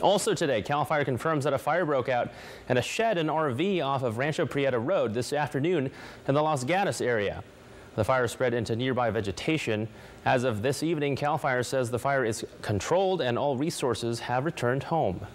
Also today, CAL FIRE confirms that a fire broke out at a shed and RV off of Rancho Prieta Road this afternoon in the Los Gatos area. The fire spread into nearby vegetation. As of this evening, CAL FIRE says the fire is controlled and all resources have returned home.